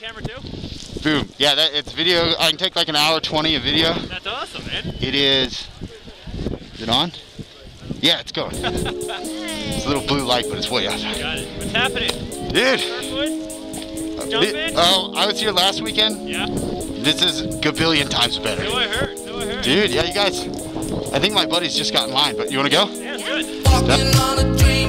Camera too? Boom. Yeah, that it's video. I can take like an hour 20 of video. That's awesome, man. It is. Is it on? Yeah, it's going. it's a little blue light, but it's way up. Got it. What's happening? Dude. Uh, Jumping? Oh, I was here last weekend. Yeah. This is a billion times better. Do I hurt? Do I hurt? Dude, yeah, you guys. I think my buddy's just got in line, but you want to go? Yeah, it's good. Walking